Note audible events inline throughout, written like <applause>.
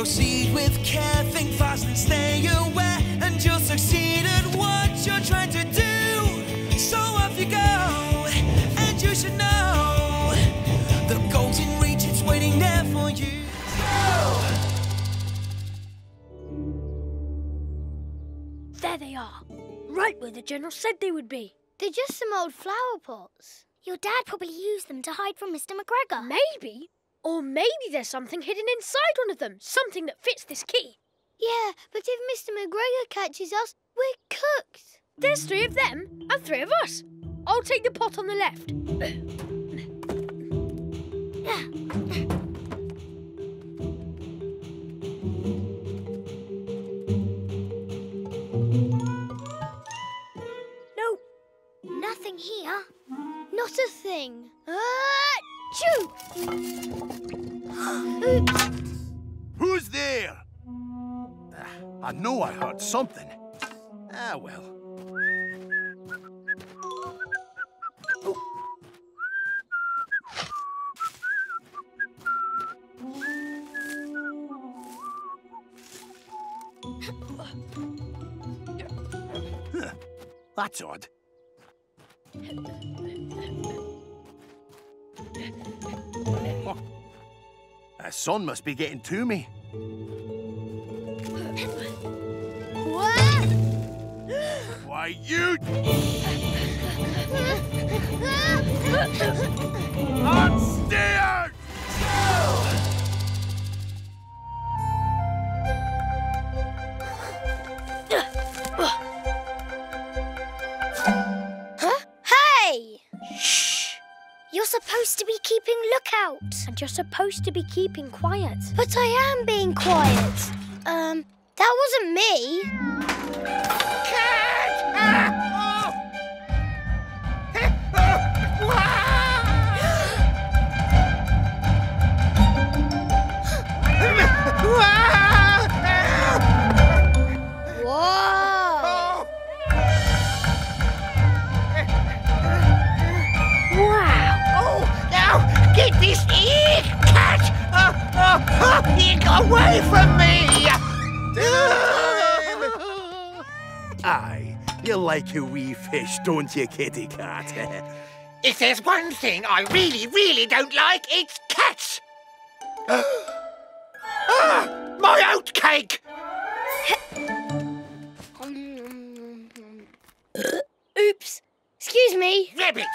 Proceed with care, think fast and stay aware, and you'll succeed at what you're trying to do. So off you go, and you should know the goal's in reach, it's waiting there for you. Go! There they are. Right where the General said they would be. They're just some old flower pots. Your dad probably used them to hide from Mr. McGregor. Maybe. Or maybe there's something hidden inside one of them. Something that fits this key. Yeah, but if Mr. McGregor catches us, we're cooked. There's three of them and three of us. I'll take the pot on the left. I know I heard something. Ah, well. That's odd. The sun must be getting to me. Why, you... Upstairs! Hey! Shh! You're supposed to be keeping lookout. and you're supposed to be keeping quiet. But I am being quiet. Um, that wasn't me. Uh, uh, uh, away from me! <laughs> Aye, you like a wee fish, don't you, kitty cat? <laughs> if there's one thing I really, really don't like, it's cats! <gasps> ah, my oat cake! <gasps> Oops. Excuse me. Rabbits!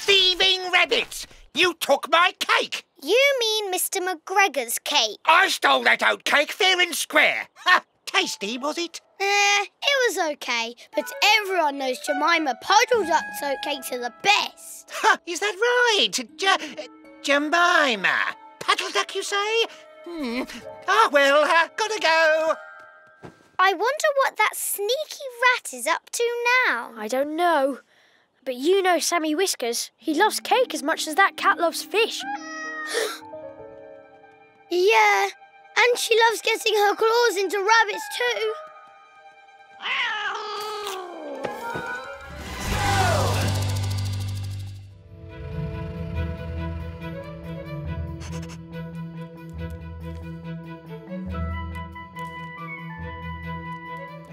Thieving rabbits! You took my cake! You mean Mr. McGregor's cake? I stole that oat cake fair and square. Ha! Tasty, was it? Eh, it was okay, but everyone knows Jemima Puddle Duck's oatcakes are the best. Ha! Is that right? J- Jemima. Puddle duck, you say? Hmm. Ah, well, uh, gotta go. I wonder what that sneaky rat is up to now. I don't know. But you know Sammy Whiskers. He loves cake as much as that cat loves fish. <gasps> Yeah, and she loves getting her claws into rabbits too.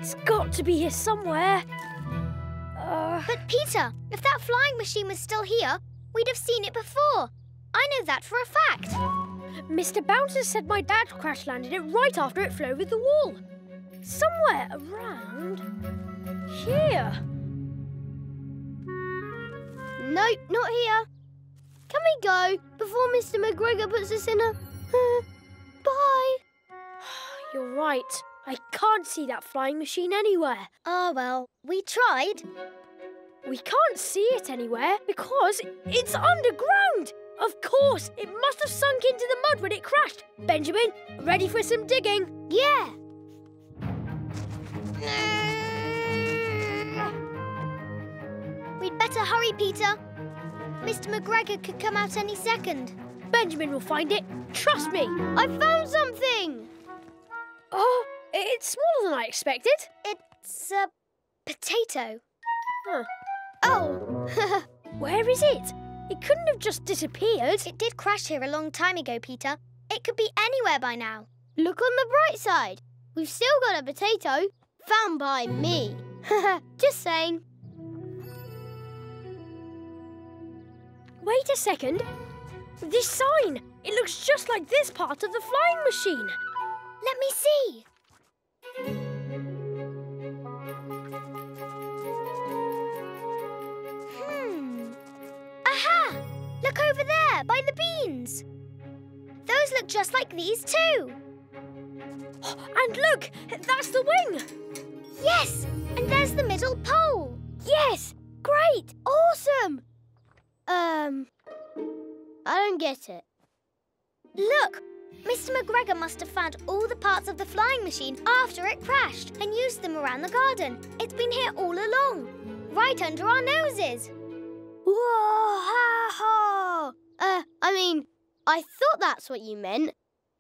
It's got to be here somewhere. Uh, But Peter, if that flying machine was still here, we'd have seen it before. I know that for a fact. Mr. Bouncer said my dad crash landed it right after it flew over the wall. Somewhere around here. Nope, not here. Can we go before Mr. McGregor puts us in a. Bye. <sighs> You're right. I can't see that flying machine anywhere. Oh well, we tried. We can't see it anywhere because it's underground. Of course, it must have sunk into the mud when it crashed. Benjamin, ready for some digging? Yeah. Better hurry, Peter. Mr. McGregor could come out any second. Benjamin will find it. Trust me. I found something! Oh, it's smaller than I expected. It's a potato. Huh. Oh, <laughs> Where is it? It couldn't have just disappeared. it did crash here a long time ago, Peter. It could be anywhere by now. Look on the bright side. We've still got a potato found by me. <laughs> Just saying. Wait a second. This sign. It looks just like this part of the flying machine. Let me see. Hmm. Aha! Look over there, by the beans. Those look just like these too. <gasps> And look, that's the wing. Yes, and there's the middle pole. Yes, great, awesome. Um, I don't get it. Look, Mr. McGregor must have found all the parts of the flying machine after it crashed and used them around the garden. It's been here all along, right under our noses. Whoa! ha, ha. Uh, I mean, I thought that's what you meant.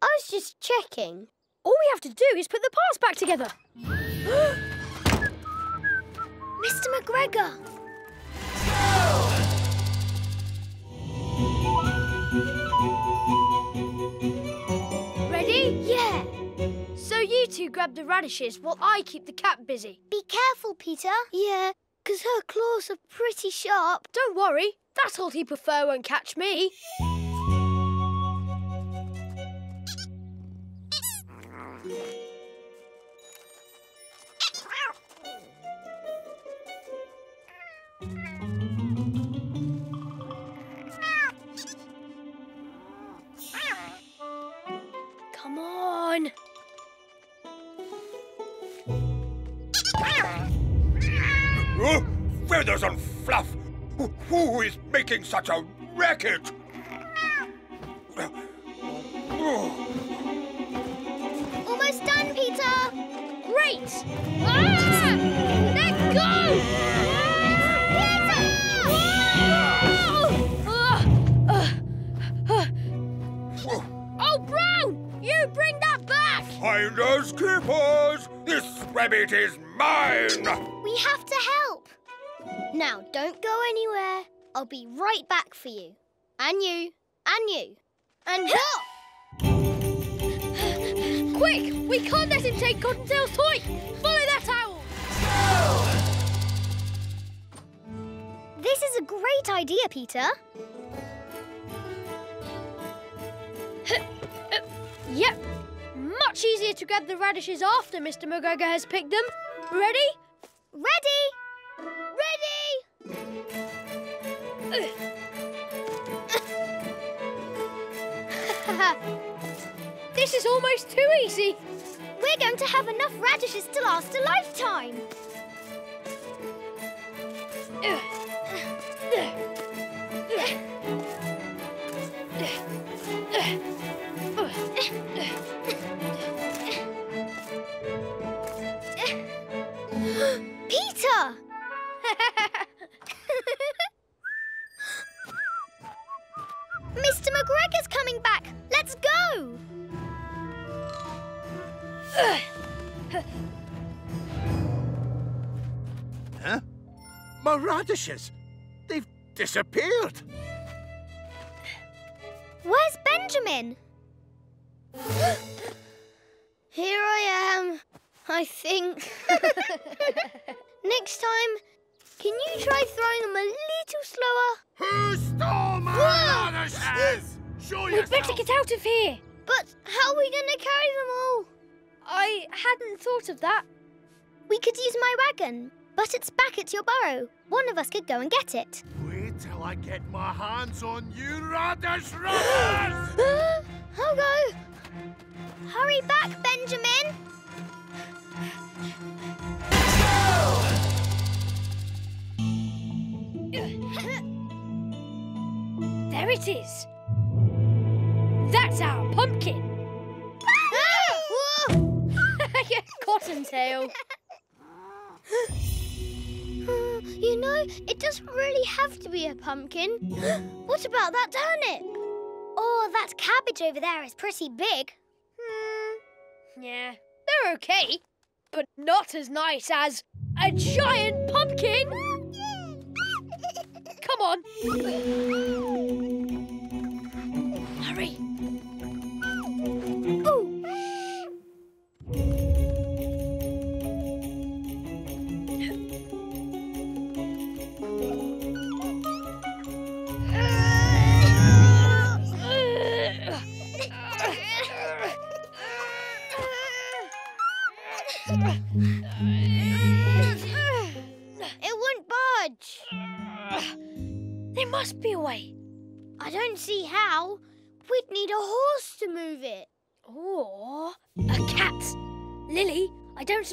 I was just checking. All we have to do is put the parts back together. <gasps> <gasps> Mr. McGregor! You two grab the radishes while I keep the cat busy. Be careful, Peter. Yeah, 'cause her claws are pretty sharp. Don't worry, that salty prefer won't catch me. Making such a racket? <gasps> Almost done, Peter. Great! Ah! Let go! Oh, Brown! You bring that back! Finders keepers! This rabbit is mine! We have to help. Now, don't go anywhere. I'll be right back for you. And you. And you. And <gasps> what? Quick! We can't let him take Cottontail's toy! Follow that owl! This is a great idea, Peter. <laughs> Yep. Much easier to grab the radishes after Mr. McGregor has picked them. Ready? Ready? Ready? <laughs> This is almost too easy. We're going to have enough radishes to last a lifetime. Radishes! They've disappeared! Where's Benjamin? <gasps> Here I am, I think. <laughs> Next time, can you try throwing them a little slower? Who stole my Whoa! radishes? Show We'd yourself! better get out of here. But how are we going to carry them all? I hadn't thought of that. We could use my wagon, but it's back at your burrow. One of us could go and get it. Wait till I get my hands on you, radish runners! <gasps> I'll go. Hurry back, Benjamin. There it is. That's our pumpkin. Whoa! Ah! <laughs> yeah, Cottontail. <laughs> You know, it doesn't really have to be a pumpkin. <gasps> what about that turnip? Oh, that cabbage over there is pretty big. Hmm. Yeah, they're okay, but not as nice as a giant pumpkin. Come on. <laughs>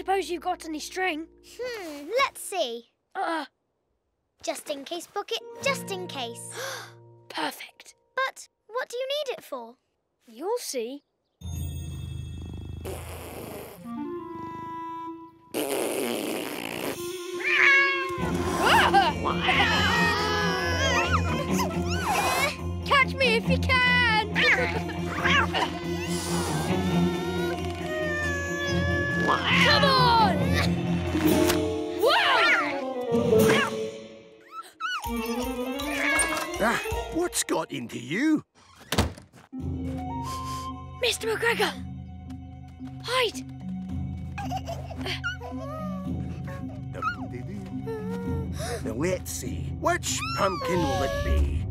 suppose you've got any string. Hmm, let's see. Uh, Just in case bucket, just in case. <gasps> perfect. but what do you need it for? You'll see. <laughs> Catch me if you can! <laughs> <laughs> Come on! Whoa! Ah, what's got into you? Mr. McGregor! Hide! Now let's see. Which pumpkin will it be?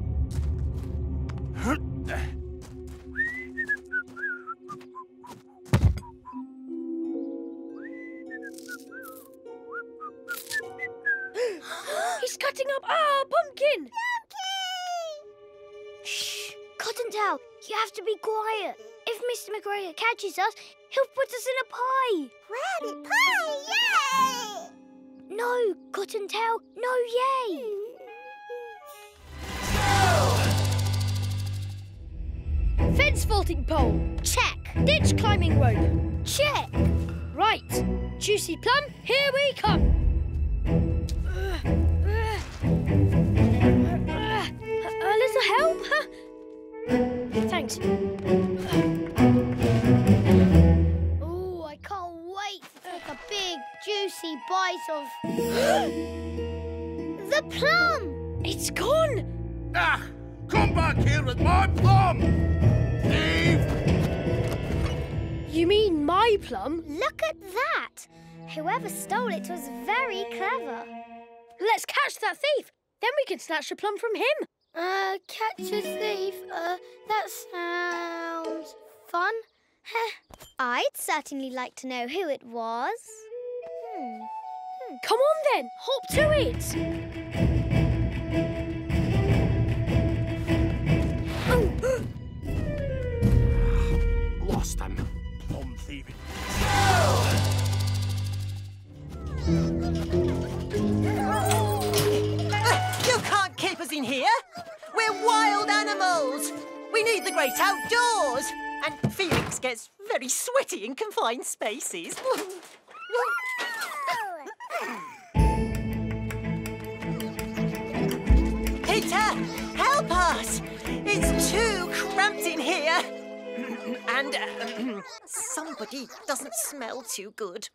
Cottontail, you have to be quiet. If Mr. McGregor catches us, he'll put us in a pie. Rabbit pie, yay! No, Cottontail, no yay! Fence vaulting pole. Check. Ditch climbing rope. Check. Right. Juicy plum, here we come. Thanks. Oh, I can't wait to take a big, juicy bite of <gasps> the plum. It's gone. Ah! Come back here with my plum! Thief! You mean my plum? Look at that. Whoever stole it was very clever. Let's catch that thief. Then we can snatch the plum from him. Uh, catch a thief. That sounds fun. I'd certainly like to know who it was. Hmm. Come on then, hop to it. <gasps> Lost him. Plum thieving. You can't keep us in here. We're wild animals. We need the great outdoors. And Felix gets very sweaty in confined spaces. Peter, help us! It's too cramped in here. And uh, somebody doesn't smell too good.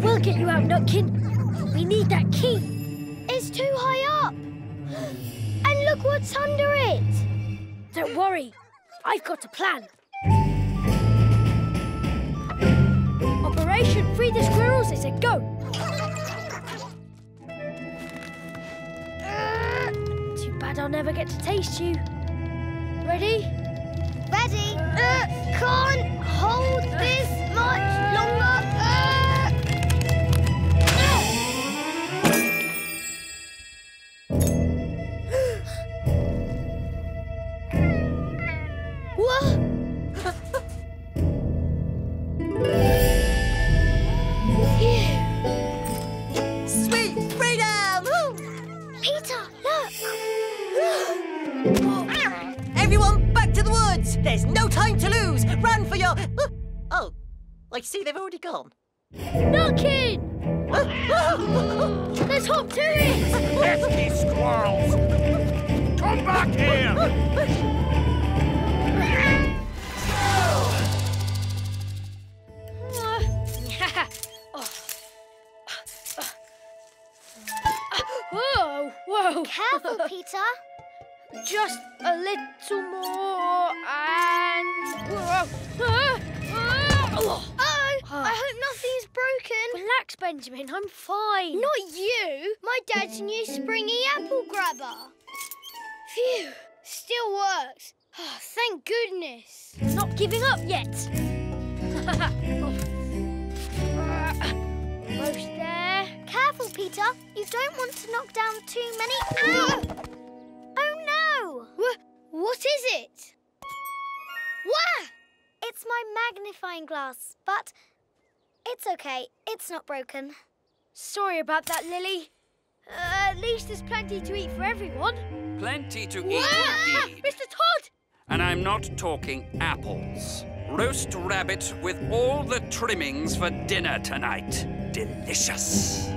We'll get you out, Nutkin. We need that key. Too high up. And look what's under it. Don't worry, I've got a plan. Operation Free the Squirrels is a go. Too bad I'll never get to taste you. Ready? Ready? Uh, can't hold this much longer. Uh. Already gone. Nutkin! <laughs> Let's hop to it! Pesky squirrels! Come back here! Whoa, whoa. Careful, <laughs> Peter. Just a little more and. Whoa. Ah, ah, oh. I hope nothing's broken. Relax, Benjamin. I'm fine. Not you. My dad's new springy apple grabber. Phew. Still works. Oh, thank goodness. Not giving up yet. <laughs> Almost there. Careful, Peter. Peter. You don't want to knock down too many... Ow! oh, no! What is it? Wah! It's my magnifying glass, but it's okay. It's not broken. Sorry about that, Lily. Uh, at least there's plenty to eat for everyone. Plenty to Wah! eat indeed. Mr. Todd! And I'm not talking apples. Roast rabbit with all the trimmings for dinner tonight. Delicious.